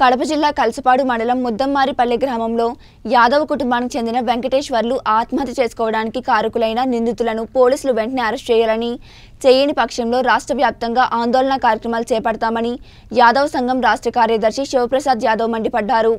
కడప జిల్లా కలసపాడు మండలం ముద్దమ్మారిపల్లి గ్రామంలో యాదవ కుటుంబానికి చెందిన వెంకటేశ్వర్లు ఆత్మహత్య చేసుకోవడానికి కారకులైన నిందితులను పోలీసులు వెంటనే అరెస్ట్ చేయాలని చేయని పక్షంలో రాష్ట్ర వ్యాప్తంగా ఆందోళన కార్యక్రమాలు చేపడతామని యాదవ్ సంఘం రాష్ట్ర కార్యదర్శి శివప్రసాద్ యాదవ్ మండిపడ్డారు.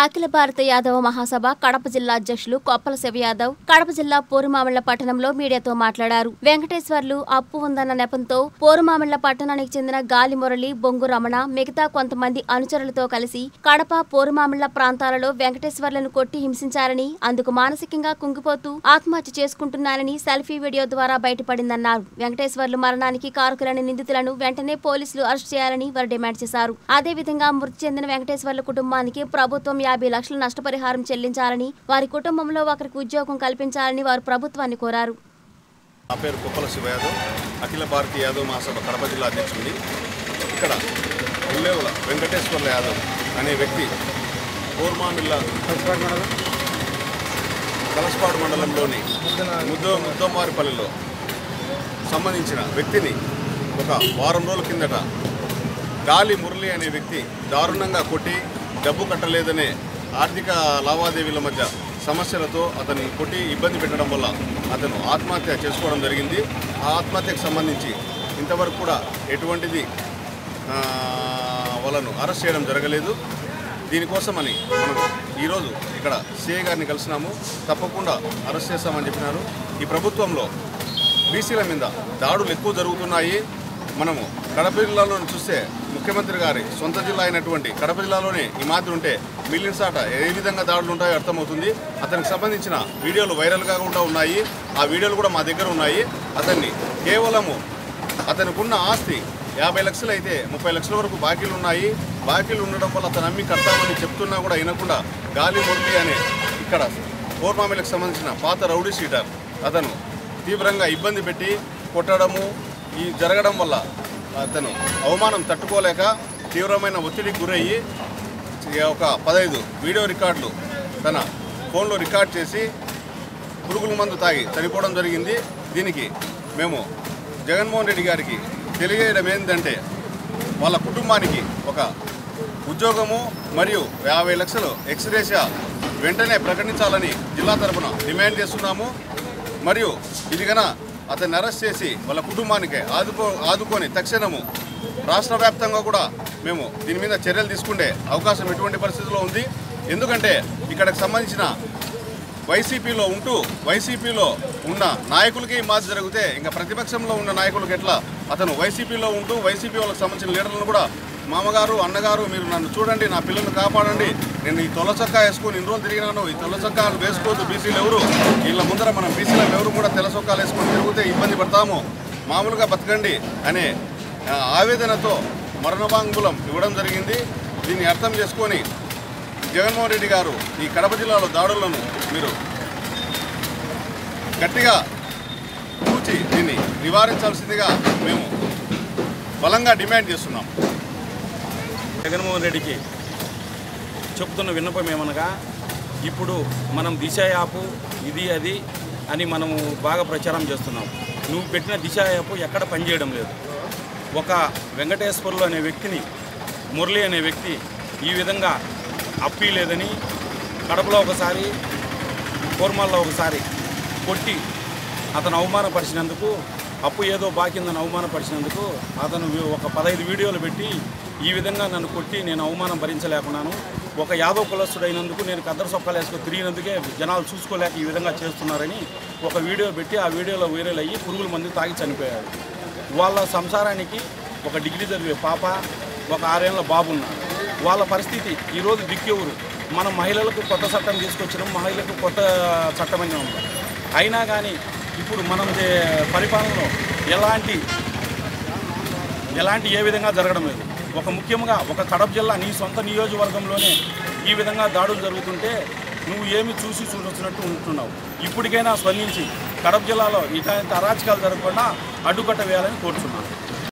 అఖిల భారత యాదవ మహాసభ కడప జిల్లా అధ్యక్షులు కొప్పల శివ యాదవ్ కడప జిల్లా పోరుమామిళ్ళ పట్టణంలో మీడియాతో మాట్లాడారు. వెంకటేశ్వర్లు అప్పు ఉందన్న నెపంతో పోరుమామిళ్ళ పట్టణానికి చెందిన గాలి మురళి బొంగు రమణ మిగతా కొంతమంది అనుచరులతో కలిసి కడప పోరుమామిళ్ళ ప్రాంతాలలో వెంకటేశ్వర్లను కొట్టి హింసించారని అందుకు మానసికంగా కుంగిపోతూ ఆత్మహత్య చేసుకుంటున్నారని సెల్ఫీ వీడియో ద్వారా బయటపడిందన్నారు. వెంకటేశ్వర్లు మరణానికి కారకులైన నిందితులను వెంటనే పోలీసులు అరెస్ట్ చేయాలని వారు డిమాండ్ చేశారు. అదేవిధంగా మృతి చెందిన వెంకటేశ్వర్ల కుటుంబానికి ప్రభుత్వం యాభై లక్షల నష్టపరిహారం చెల్లించాలని వారి కుటుంబంలో ఒకరికి ఉద్యోగం కల్పించాలని వారు ప్రభుత్వాన్ని కోరారు. నా పేరు కుప్పల శివ యాదవ్ అఖిల భారతీయ యాదవ్ మహాసభ కడప జిల్లా అధ్యక్షుడి ఇక్కడ ఉల్లేవుల వెంకటేశ్వర్ల యాదవ్ అనే వ్యక్తి కోర్మామిల్లా కలసపాడు మండలంలోని ముద్దో ముద్దమారిపల్లిలో సంబంధించిన వ్యక్తిని ఒక వారం రోజుల కిందట గాలి మురళి అనే వ్యక్తి దారుణంగా కొట్టి డబ్బు కట్టలేదనే ఆర్థిక లావాదేవీల మధ్య సమస్యలతో అతన్ని కొట్టి ఇబ్బంది పెట్టడం వల్ల అతను ఆత్మహత్య చేసుకోవడం జరిగింది. ఆ ఆత్మహత్యకు సంబంధించి ఇంతవరకు కూడా ఎటువంటిది వాళ్ళను అరెస్ట్ చేయడం జరగలేదు. దీనికోసమని మనం ఈరోజు ఇక్కడ సిఐ గారిని కలిసినాము. తప్పకుండా అరెస్ట్ చేస్తామని చెప్పినారు. ఈ ప్రభుత్వంలో బీసీల మీద దాడులు ఎక్కువ జరుగుతున్నాయి. మనము కడప జిల్లాలో చూస్తే ముఖ్యమంత్రి గారి సొంత జిల్లా అయినటువంటి కడప జిల్లాలోనే ఈ మాదిరి ఉంటే మిలియన్ సాట ఏ విధంగా దాడులు ఉంటాయో అర్థమవుతుంది. అతనికి సంబంధించిన వీడియోలు వైరల్గా కూడా ఉన్నాయి. ఆ వీడియోలు కూడా మా దగ్గర ఉన్నాయి. అతన్ని కేవలము అతనికున్న ఆస్తి యాభై లక్షలు అయితే ముప్పై లక్షల వరకు బాకీలు ఉన్నాయి. బాకీలు ఉండడం వల్ల అతను అమ్మి కడతామని చెప్తున్నా కూడా వినకుండా గాలి మురళి అనే ఇక్కడ కోర్మామిలకు సంబంధించిన పాత రౌడీ షీటర్ అతను తీవ్రంగా ఇబ్బంది పెట్టి కొట్టడము ఈ జరగడం వల్ల అతను అవమానం తట్టుకోలేక తీవ్రమైన ఒత్తిడికి గురయ్యి ఒక పదహైదు వీడియో రికార్డులు తన ఫోన్లో రికార్డ్ చేసి పురుగుల మందు తాగి చనిపోవడం జరిగింది. దీనికి మేము జగన్మోహన్ రెడ్డి గారికి తెలియజేయడం ఏంటంటే వాళ్ళ కుటుంబానికి ఒక ఉద్యోగము మరియు యాభై లక్షలు ఎక్స్రేషియా వెంటనే ప్రకటించాలని జిల్లా తరపున డిమాండ్ చేస్తున్నాము. మరియు ఇదిగన అతన్ని అరెస్ట్ చేసి వాళ్ళ కుటుంబానికి ఆదుకో ఆదుకొని తక్షణము రాష్ట్ర వ్యాప్తంగా కూడా మేము దీని మీద చర్యలు తీసుకుంటే అవకాశం ఎటువంటి పరిస్థితిలో ఉంది? ఎందుకంటే ఇక్కడికి సంబంధించిన వైసీపీలో ఉంటూ వైసీపీలో ఉన్న నాయకులకి మాది జరిగితే ఇంకా ప్రతిపక్షంలో ఉన్న నాయకులకు ఎట్లా అతను వైసీపీలో ఉంటూ వైసీపీ వాళ్ళకి సంబంధించిన లీడర్లను కూడా మామగారు అన్నగారు మీరు నన్ను చూడండి నా పిల్లల్ని కాపాడండి నేను ఈ తొల వేసుకొని ఇన్ని రోజులు తిరిగినాను. ఈ తొల చొక్కాలు వేసుకోవద్దు. బీసీలు ఎవరు? వీళ్ళ ముందర మనం బీసీల ఎవరు కూడా తెల చొక్కాలు వేసుకొని తిరిగితే ఇబ్బంది పడతాము. మామూలుగా బతకండి అనే ఆవేదనతో మరణవాంగులం ఇవ్వడం జరిగింది. దీన్ని అర్థం చేసుకొని జగన్మోహన్ రెడ్డి గారు ఈ కడప జిల్లాలో దాడులను మీరు గట్టిగా కూర్చి దీన్ని నివారించాల్సిందిగా మేము బలంగా డిమాండ్ చేస్తున్నాం. జగన్మోహన్ రెడ్డికి చెప్తున్న విన్నపం ఏమనగా ఇప్పుడు మనం దిశ యాపు ఇది అది అని మనము బాగా ప్రచారం చేస్తున్నాం. నువ్వు పెట్టిన దిశ యాపు ఎక్కడ పనిచేయడం లేదు. ఒక వెంకటేశ్వర్లు అనే వ్యక్తిని మురళి అనే వ్యక్తి ఈ విధంగా అప్పీ లేదని కడపలో ఒకసారి కోర్మాల్లో ఒకసారి కొట్టి అతను అవమానపరిచినందుకు అప్పు ఏదో బాకిందని అవమానపరిచినందుకు అతను ఒక పదహైదు వీడియోలు పెట్టి ఈ విధంగా నన్ను కొట్టి నేను అవమానం భరించలేకున్నాను. ఒక యాదవ్ కులస్తుడైనందుకు నేను కద్దరు సొక్కాలు వేసుకొని తిరిగినందుకే జనాలు చూసుకోలేక ఈ విధంగా చేస్తున్నారని ఒక వీడియో పెట్టి ఆ వీడియోలో వైరల్ అయ్యి పురుగుల మంది తాగి చనిపోయాడు వాళ్ళ సంసారానికి ఒక డిగ్రీ చదివే పాప ఒక ఆరేళ్ళ బాబు ఉన్నారు. వాళ్ళ పరిస్థితి ఈరోజు దిక్కెవరు. మన మహిళలకు కొత్త చట్టం తీసుకొచ్చినాం మహిళలకు కొత్త చట్టమని ఉంది. అయినా కానీ ఇప్పుడు మనం పరిపాలనలో ఎలాంటి ఎలాంటి ఏ విధంగా జరగడం లేదు. ఒక ముఖ్యంగా ఒక కడప జిల్లా నీ సొంత నియోజకవర్గంలోనే ఈ విధంగా దాడులు జరుగుతుంటే నువ్వు ఏమి చూసి చూడొచ్చినట్టు ఉంటున్నావు? ఇప్పటికైనా స్పందించి కడప జిల్లాలో ఇట్లాంటి అరాచకాలు జరగకుండా అడ్డుకట్ట వేయాలని కోరుతున్నాను